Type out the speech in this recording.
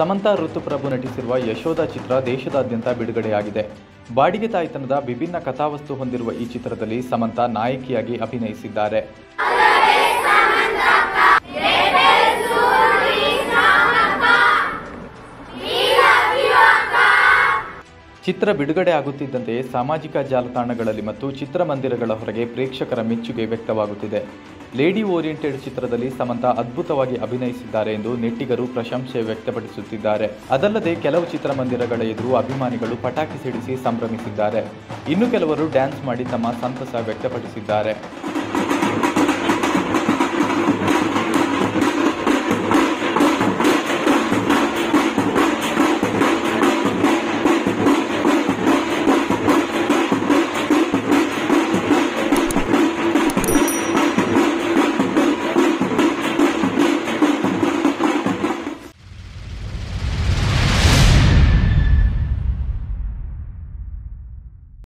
ಸಮಂತಾ ಋತುಪ್ರಭು ನಟಿಸಿರುವ ಯಶೋಧ ಚಿತ್ರ ದೇಶದಾದ್ಯಂತ ಬಿಡುಗಡೆಯಾಗಿದೆ. ಬಾಡಿಗೆ ತಾಯ್ತನದ ವಿಭಿನ್ನ ಕಥಾವಸ್ತು ಹೊಂದಿರುವ ಈ ಚಿತ್ರದಲ್ಲಿ ಸಮಂತಾ ನಾಯಕಿಯಾಗಿ ಅಭಿನಯಿಸಿದ್ದಾರೆ. ಚಿತ್ರ ಬಿಡುಗಡೆ ಆಗುತ್ತಿದ್ದಂತೆ ಸಾಮಾಜಿಕ ಜಾಲತಾಣಗಳಲ್ಲಿ ಮತ್ತು ಚಿತ್ರಮಂದಿರಗಳ ಹೊರಗೆ ಪ್ರೇಕ್ಷಕರ ಮೆಚ್ಚುಗೆ ವ್ಯಕ್ತವಾಗುತ್ತಿದೆ. ಲೇಡಿ ಓರಿಯೆಂಟೆಡ್ ಚಿತ್ರದಲ್ಲಿ ಸಮಂತ ಅದ್ಭುತವಾಗಿ ಅಭಿನಯಿಸಿದ್ದಾರೆ ಎಂದು ನೆಟ್ಟಿಗರು ಪ್ರಶಂಸೆ ವ್ಯಕ್ತಪಡಿಸುತ್ತಿದ್ದಾರೆ. ಅದಲ್ಲದೆ ಕೆಲವು ಚಿತ್ರಮಂದಿರಗಳ ಎದುರು ಅಭಿಮಾನಿಗಳು ಪಟಾಕಿ ಸಿಡಿಸಿ ಸಂಭ್ರಮಿಸಿದ್ದಾರೆ. ಇನ್ನು ಕೆಲವರು ಡ್ಯಾನ್ಸ್ ಮಾಡಿ ತಮ್ಮ ಸಂತಸ ವ್ಯಕ್ತಪಡಿಸಿದ್ದಾರೆ.